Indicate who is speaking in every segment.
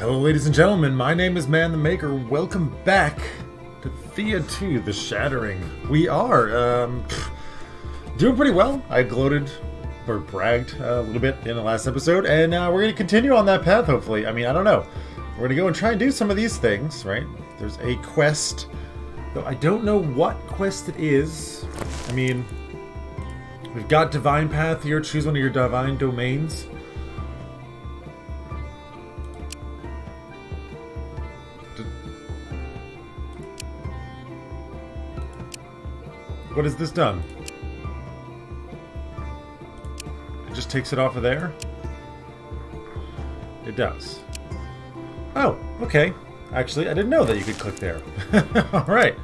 Speaker 1: Hello, ladies and gentlemen. My name is Man the Maker. Welcome back to Thea 2, The Shattering. We are um, doing pretty well. I gloated or bragged a little bit in the last episode, and uh, we're going to continue on that path, hopefully. I mean, I don't know. We're going to go and try and do some of these things, right? There's a quest, though I don't know what quest it is. I mean, we've got Divine Path here. Choose one of your Divine Domains. What has this done? It just takes it off of there? It does. Oh, okay. Actually, I didn't know that you could click there. Alright.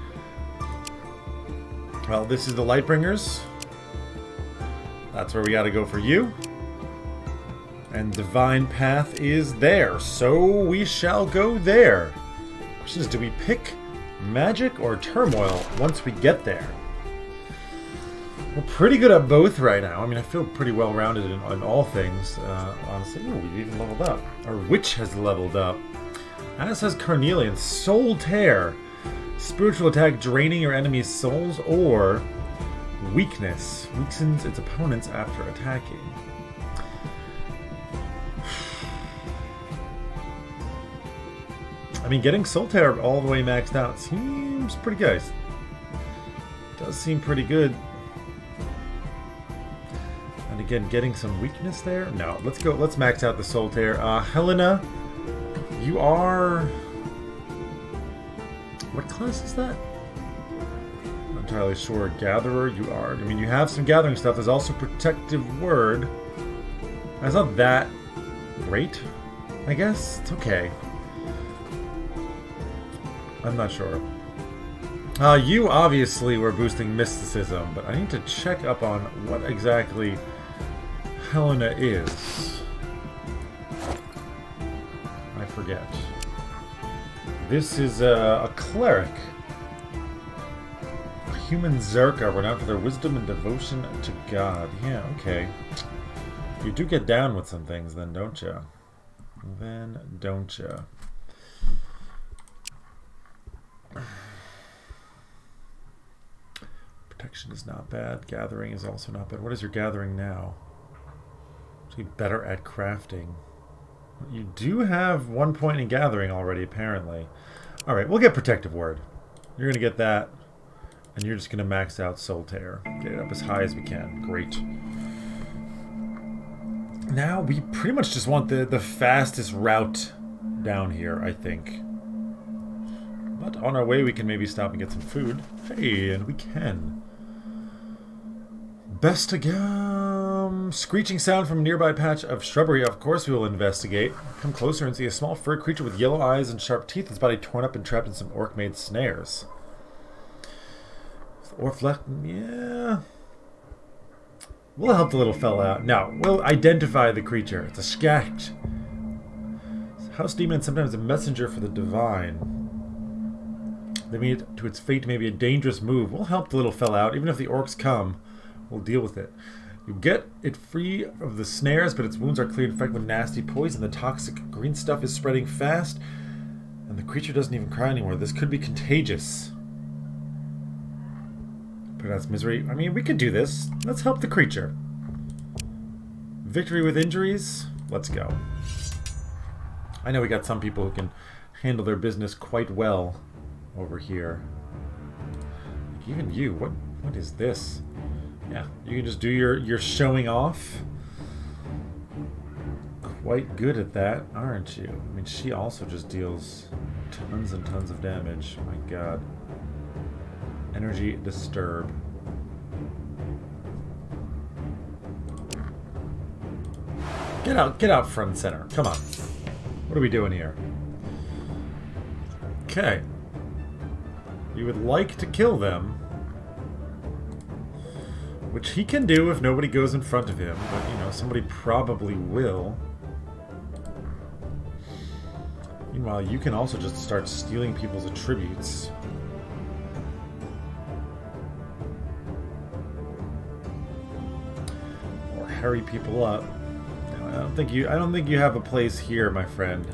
Speaker 1: Well, this is the Lightbringers. That's where we gotta go for you. And Divine Path is there, so we shall go there. Question is, do we pick Magic or Turmoil once we get there? We're pretty good at both right now. I mean, I feel pretty well rounded in, in, all things. Uh, honestly, Ooh, we've even leveled up. Our witch has leveled up. As has Carnelian. Soul Tear. Spiritual attack draining your enemy's souls or weakness. Weakens its opponents after attacking. I mean, getting Soul Tear all the way maxed out seems pretty good. Does seem pretty good. Again, getting some weakness there? No, let's go, let's max out the Soul Tear. Uh, Helena, you are... What class is that? Not entirely sure. Gatherer, you are. I mean, you have some gathering stuff. There's also Protective Word. That's not that great, I guess. It's okay. I'm not sure. Uh, you obviously were boosting mysticism, but I need to check up on what exactly Helena is. I forget. This is a, a cleric. A human Zerka renowned for their wisdom and devotion to God. Yeah, okay. You do get down with some things then, don't you? Then, don't you? Protection is not bad. Gathering is also not bad. What is your gathering now? Be better at crafting. You do have one point in gathering already, apparently. Alright, we'll get Protective Word. You're going to get that. And you're just going to max out Soul Tear. Get it up as high as we can. Great. Now, we pretty much just want the, the fastest route down here, I think. But on our way, we can maybe stop and get some food. Hey, and we can. Best again. Screeching sound from a nearby patch of shrubbery. Of course we will investigate. Come closer and see a small fur creature with yellow eyes and sharp teeth. Its body torn up and trapped in some orc-made snares. Orc left... Yeah... We'll help the little fella out. Now, we'll identify the creature. It's a scat. House demon sometimes a messenger for the divine. Leaving it to its fate may be a dangerous move. We'll help the little fella out, even if the orcs come. We'll deal with it. You get it free of the snares, but its wounds are cleared infected with nasty poison. The toxic green stuff is spreading fast, and the creature doesn't even cry anymore. This could be contagious. But that's misery. I mean, we could do this. Let's help the creature. Victory with injuries? Let's go. I know we got some people who can handle their business quite well over here. Even you, what what is this? Yeah, you can just do your, your showing off. Quite good at that, aren't you? I mean, she also just deals tons and tons of damage. My god. Energy disturb. Get out, get out front center. Come on. What are we doing here? Okay. You would like to kill them. Which he can do if nobody goes in front of him, but, you know, somebody probably will. Meanwhile, you can also just start stealing people's attributes. Or hurry people up. I don't think you I don't think you have a place here, my friend.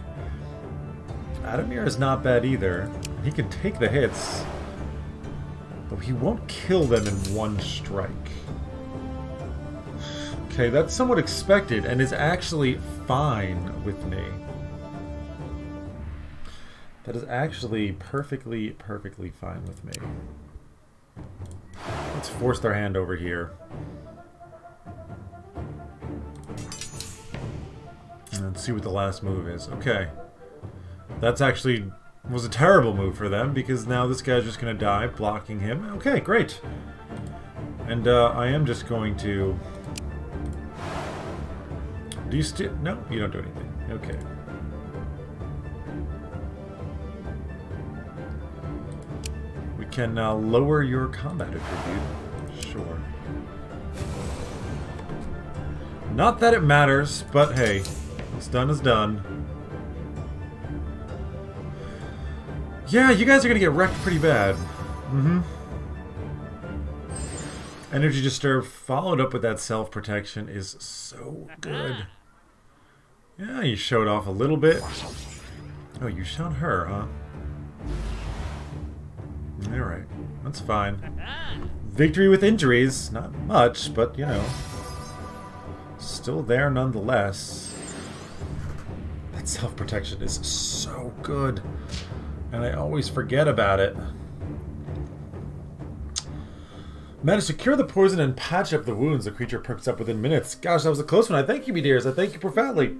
Speaker 1: Adamir is not bad either. He can take the hits, but he won't kill them in one strike. Okay, that's somewhat expected and is actually fine with me. That is actually perfectly, perfectly fine with me. Let's force their hand over here. And see what the last move is. Okay. That's actually was a terrible move for them because now this guy's just going to die, blocking him. Okay, great. And uh, I am just going to... Do you still... No, you don't do anything. Okay. We can uh, lower your combat attribute. Sure. Not that it matters, but hey, what's done is done. Yeah, you guys are gonna get wrecked pretty bad. Mm-hmm. Energy Disturb followed up with that self-protection is so good. Yeah, you showed off a little bit. Oh, you shot her, huh? Alright, that's fine. Victory with injuries. Not much, but, you know. Still there nonetheless. That self-protection is so good. And I always forget about it. Managed to cure the poison and patch up the wounds. The creature perks up within minutes. Gosh, that was a close one. I thank you, me dears. I thank you profoundly.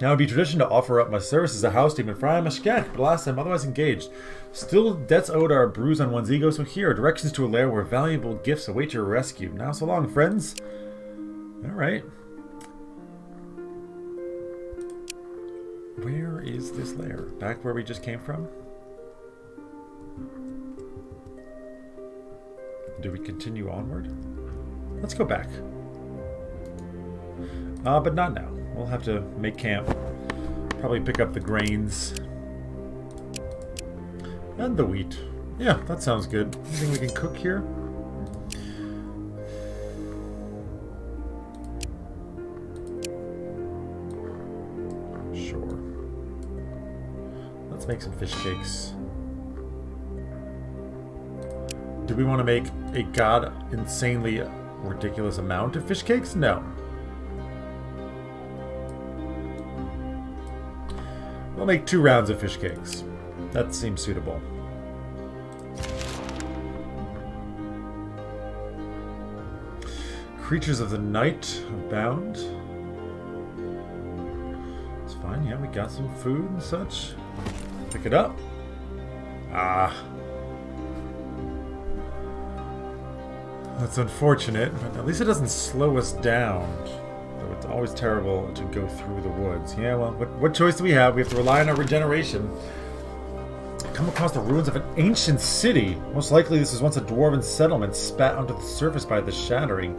Speaker 1: Now it would be tradition to offer up my services as a house team fry my skank, but last time otherwise engaged. Still, debts owed are a bruise on one's ego, so here, are directions to a lair where valuable gifts await your rescue. Now so long, friends. Alright. Where is this layer? Back where we just came from? Do we continue onward? Let's go back. Uh, but not now. We'll have to make camp. Probably pick up the grains. And the wheat. Yeah, that sounds good. Anything we can cook here? Let's make some fish cakes. Do we want to make a god insanely ridiculous amount of fish cakes? No. We'll make two rounds of fish cakes. That seems suitable. Creatures of the night abound. It's fine, yeah, we got some food and such. Pick it up. Ah. That's unfortunate, but at least it doesn't slow us down. Though it's always terrible to go through the woods. Yeah, well, what, what choice do we have? We have to rely on our regeneration. Come across the ruins of an ancient city. Most likely this was once a dwarven settlement spat onto the surface by the shattering.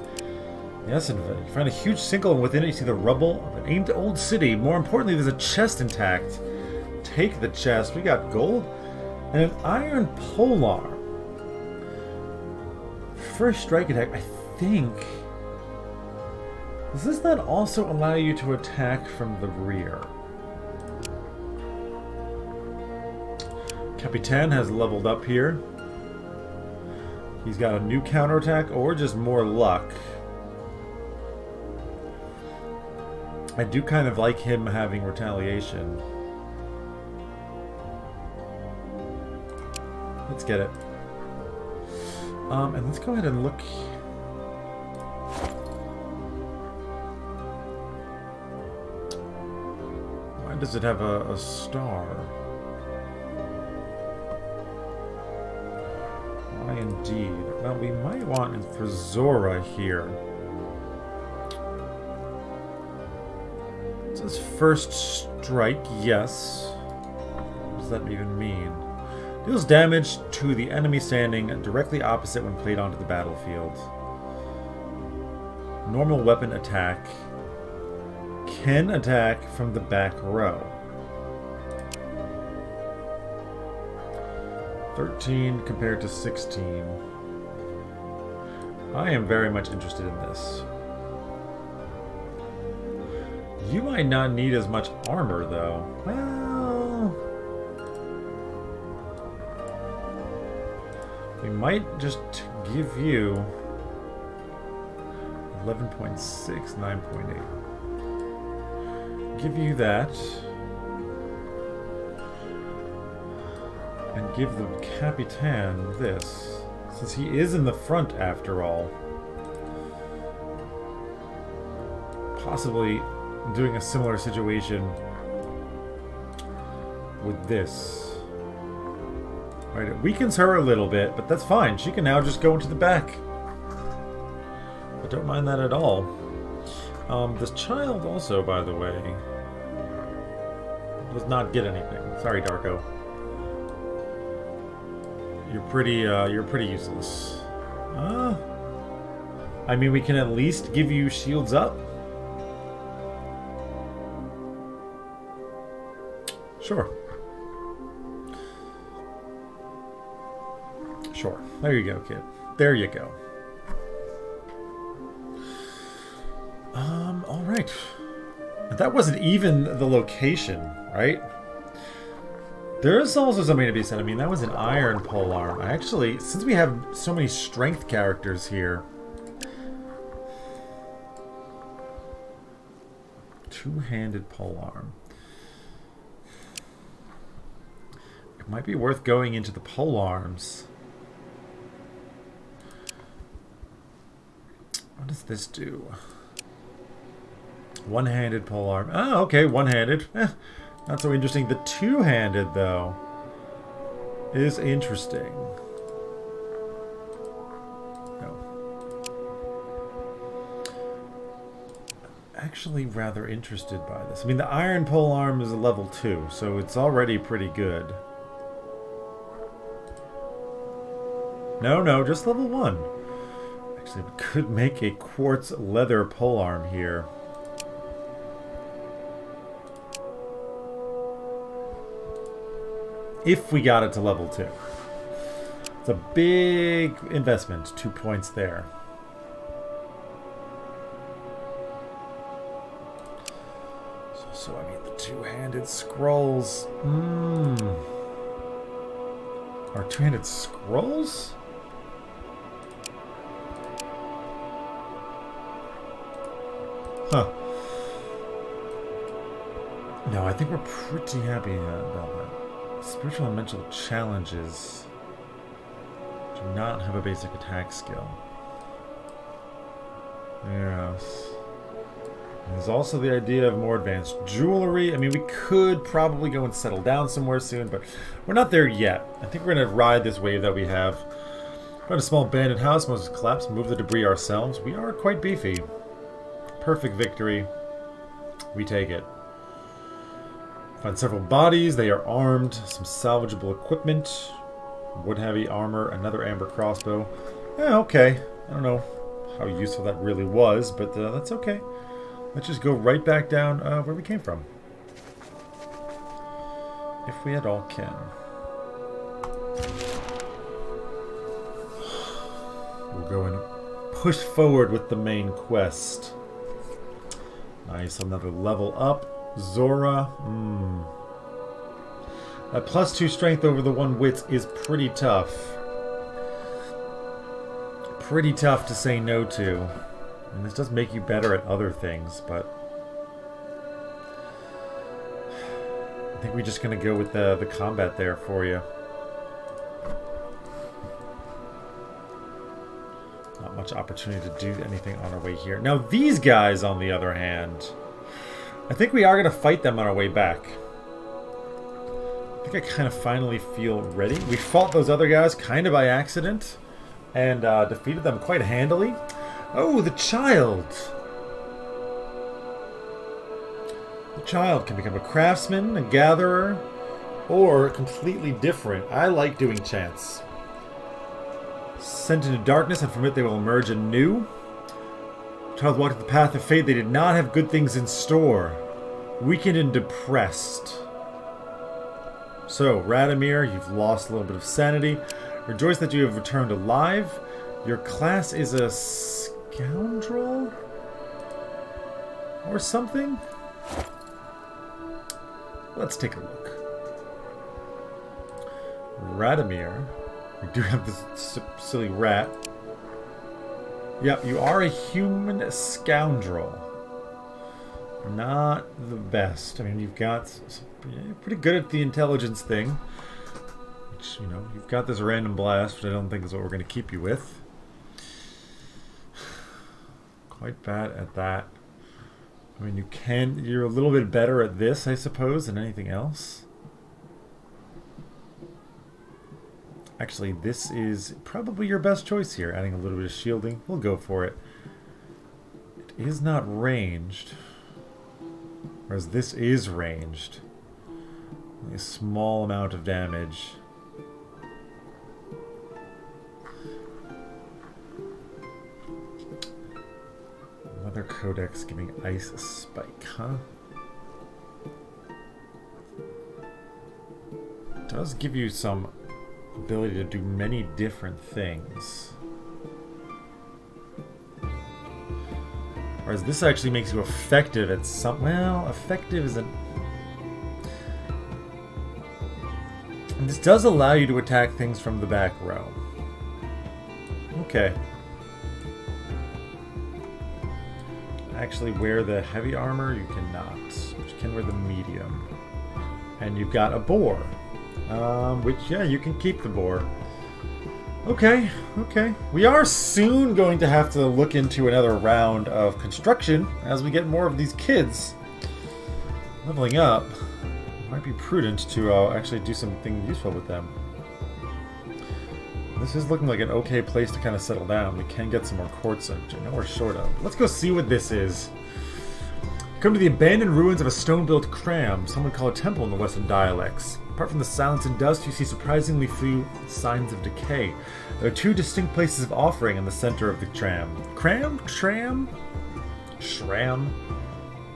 Speaker 1: Yes, and you find a huge sinkhole, and within it you see the rubble of an ancient old city. More importantly, there's a chest intact. Take the chest. We got gold and an iron pole arm. First strike attack, I think. Does this not also allow you to attack from the rear? Capitan has leveled up here. He's got a new counterattack or just more luck. I do kind of like him having retaliation. Let's get it. Um, and let's go ahead and look. Why does it have a, a star? Why indeed? Well, we might want for here. It says first strike, yes. What does that even mean? Deals damage to the enemy standing directly opposite when played onto the battlefield. Normal weapon attack. Can attack from the back row. 13 compared to 16. I am very much interested in this. You might not need as much armor, though. Well... We might just give you 11.6, 9.8. Give you that. And give the Capitan this. Since he is in the front after all. Possibly doing a similar situation with this. It weakens her a little bit, but that's fine. She can now just go into the back. I don't mind that at all. Um, this child also, by the way, does not get anything. Sorry, Darko. You're pretty, uh, you're pretty useless. Uh, I mean, we can at least give you shields up. Sure. Sure. There you go, kid. There you go. Um, alright. That wasn't even the location, right? There is also something to be said. I mean, that was an iron pole arm. I actually, since we have so many strength characters here... Two-handed pole arm. It might be worth going into the pole arms. What does this do? One-handed pole arm. Oh, okay, one-handed. Eh, not so interesting. The two-handed, though, is interesting. No. Actually rather interested by this. I mean, the iron pole arm is a level 2, so it's already pretty good. No, no, just level 1. Actually, we could make a quartz leather polearm here. If we got it to level 2. It's a big investment, two points there. So, so I mean, the two-handed scrolls. Mmm. Are two-handed scrolls? Huh. No, I think we're pretty happy about that. Spiritual and mental challenges do not have a basic attack skill. Yes. There's also the idea of more advanced jewelry. I mean, we could probably go and settle down somewhere soon, but we're not there yet. I think we're going to ride this wave that we have. Find a small abandoned house, most collapse, move the debris ourselves. We are quite beefy. Perfect victory. We take it. Find several bodies. They are armed. Some salvageable equipment. Wood heavy armor. Another amber crossbow. Yeah, okay. I don't know how useful that really was, but uh, that's okay. Let's just go right back down uh, where we came from. If we at all can. We'll go and push forward with the main quest. Nice, another level up. Zora, hmm. That plus two strength over the one wits is pretty tough. Pretty tough to say no to. And this does make you better at other things, but... I think we're just going to go with the, the combat there for you. Much opportunity to do anything on our way here. Now, these guys, on the other hand, I think we are going to fight them on our way back. I think I kind of finally feel ready. We fought those other guys kind of by accident and uh, defeated them quite handily. Oh, the child! The child can become a craftsman, a gatherer, or completely different. I like doing chance. Sent into darkness, and from it they will emerge anew. Child walked the path of fate. They did not have good things in store. Weakened and depressed. So, Radomir, you've lost a little bit of sanity. Rejoice that you have returned alive. Your class is a scoundrel? Or something? Let's take a look. Radomir We do have this silly rat. Yep, you are a human scoundrel. Not the best. I mean, you've got... You're pretty good at the intelligence thing. Which, you know, you've got this random blast, which I don't think is what we're going to keep you with. Quite bad at that. I mean, you can... You're a little bit better at this, I suppose, than anything else. Actually, this is probably your best choice here, adding a little bit of shielding. We'll go for it. It is not ranged. Whereas this is ranged. A small amount of damage. Weather Codex giving Ice Spike, huh? Does give you some ability to do many different things. Whereas this actually makes you effective at some... Well, effective isn't... And this does allow you to attack things from the back row. Okay. Actually wear the heavy armor, you cannot. But you can wear the medium. And you've got a boar. Um, which, yeah, you can keep the boar. Okay, okay. We are soon going to have to look into another round of construction as we get more of these kids leveling up. It might be prudent to uh, actually do something useful with them. This is looking like an okay place to kind of settle down. We can get some more quartzite, which I know we're short of. Let's go see what this is. Come to the abandoned ruins of a stone-built cram, some would call a temple in the western dialects. Apart from the silence and dust, you see surprisingly few signs of decay. There are two distinct places of offering in the center of the tram. Cram? Tram? Shram?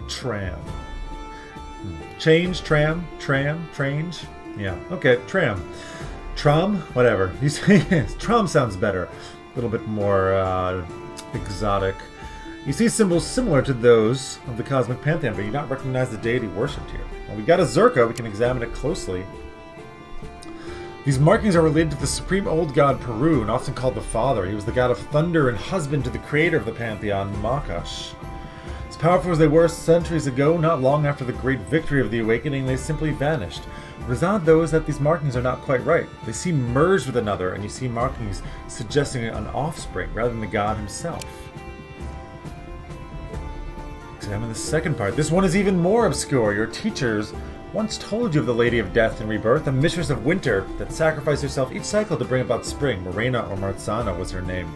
Speaker 1: Tram. Change? Tram? Tram? Trange? Yeah, okay, tram. Trum? Whatever. You say Trum sounds better. A little bit more uh, exotic. You see symbols similar to those of the Cosmic Pantheon, but you do not recognize the deity worshipped here. Well, we got a Zerka, we can examine it closely. These markings are related to the supreme old god Perun, often called the Father. He was the god of thunder and husband to the creator of the pantheon, Mokosh. As powerful as they were centuries ago, not long after the great victory of the Awakening, they simply vanished. Odd, though, is that these markings are not quite right. They seem merged with another, and you see markings suggesting an offspring rather than the god himself. Examine the second part. This one is even more obscure. Your teachers once told you of the Lady of Death and Rebirth, a mistress of winter that sacrificed herself each cycle to bring about spring. Morena or Marzana was her name.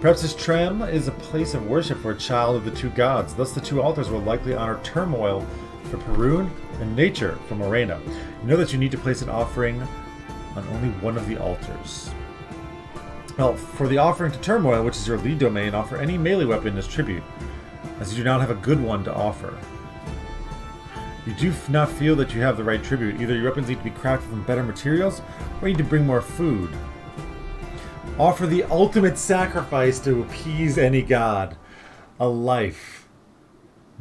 Speaker 1: Perhaps this tram is a place of worship for a child of the two gods. Thus, the two altars will likely honor turmoil for Perun and nature for Morena. You know that you need to place an offering on only one of the altars. Well, for the offering to Turmoil, which is your lead domain, offer any melee weapon as tribute as you do not have a good one to offer. You do not feel that you have the right tribute. Either your weapons need to be crafted from better materials, or you need to bring more food. Offer the ultimate sacrifice to appease any god. A life.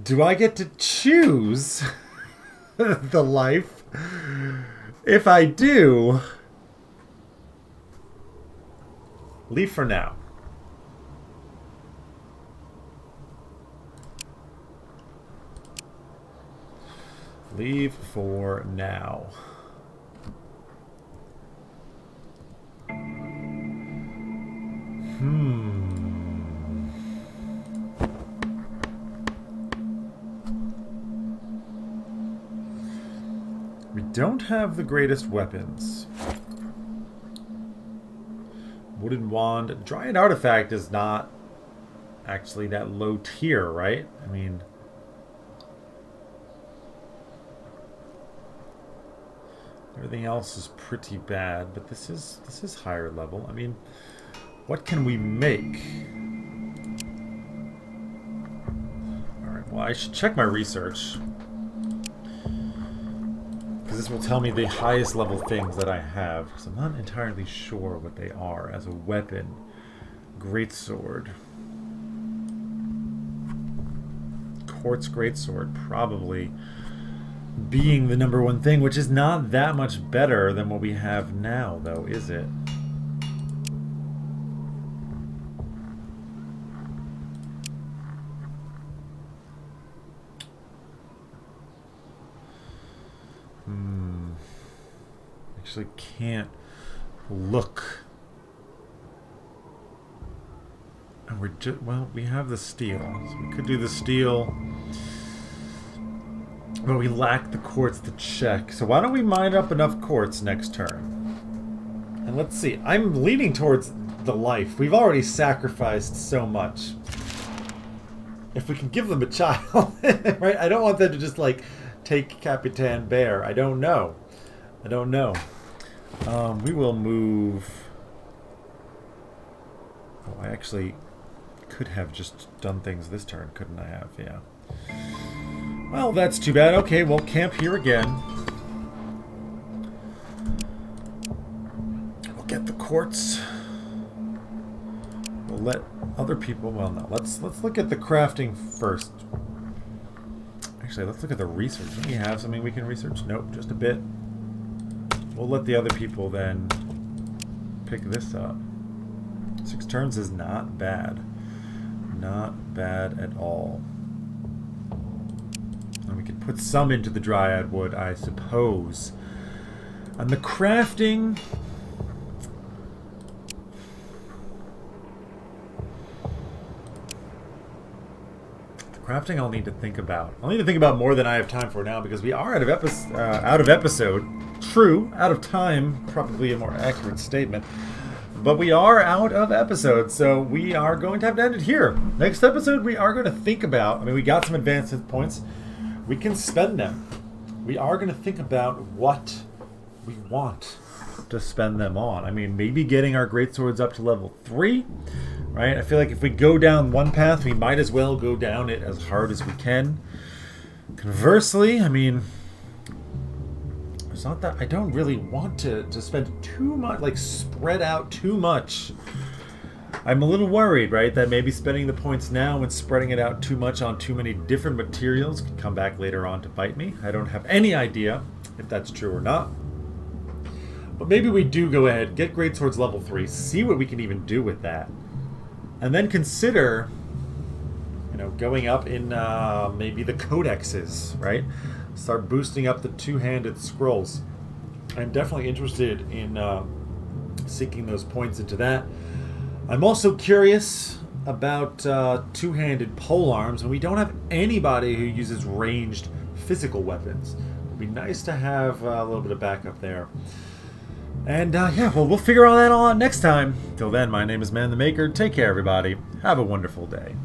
Speaker 1: Do I get to choose the life? If I do, leave for now. Leave for now. Hmm. We don't have the greatest weapons. Wooden wand. Dryad artifact is not actually that low tier, right? I mean... Everything else is pretty bad, but this is this is higher level. I mean, what can we make? Alright, well I should check my research. Because this will tell me the highest level things that I have. Because I'm not entirely sure what they are as a weapon. Greatsword. Quartz Greatsword, probably being the number one thing, which is not that much better than what we have now, though, is it? Hmm. Actually can't look. And we're just, well, we have the steel. So we could do the steel. But we lack the quartz to check. So why don't we mine up enough quartz next turn? And let's see. I'm leaning towards the life. We've already sacrificed so much. If we can give them a child, right? I don't want them to just like take Capitan Bear. I don't know. I don't know. Um, we will move. Oh, I actually could have just done things this turn, couldn't I have? Yeah. Well, that's too bad. Okay, we'll camp here again. We'll get the quartz. We'll let other people. Well, no. Let's let's look at the crafting first. Actually, let's look at the research. Do we have something we can research? Nope, just a bit. We'll let the other people then pick this up. Six turns is not bad. Not bad at all. We can put some into the dryad wood, I suppose. And the crafting... The crafting I'll need to think about. I'll need to think about more than I have time for now because we are out of, epi uh, out of episode. True, out of time, probably a more accurate statement. But we are out of episodes, so we are going to have to end it here. Next episode, we are going to think about. I mean, we got some advanced points. We can spend them. We are going to think about what we want to spend them on. I mean, maybe getting our great swords up to level three, right? I feel like if we go down one path, we might as well go down it as hard as we can. Conversely, I mean, it's not that I don't really want to, to spend too much, like spread out too much. I'm a little worried, right, that maybe spending the points now and spreading it out too much on too many different materials could come back later on to bite me. I don't have any idea if that's true or not. But maybe we do go ahead, get Great Swords level 3, see what we can even do with that. And then consider, you know, going up in uh, maybe the codexes, right? Start boosting up the two-handed scrolls. I'm definitely interested in uh, seeking those points into that. I'm also curious about uh, two-handed pole arms, and we don't have anybody who uses ranged physical weapons. It'd be nice to have uh, a little bit of backup there. And uh, yeah, well, we'll figure all that all out next time. Till then, my name is Man the Maker. Take care, everybody. Have a wonderful day.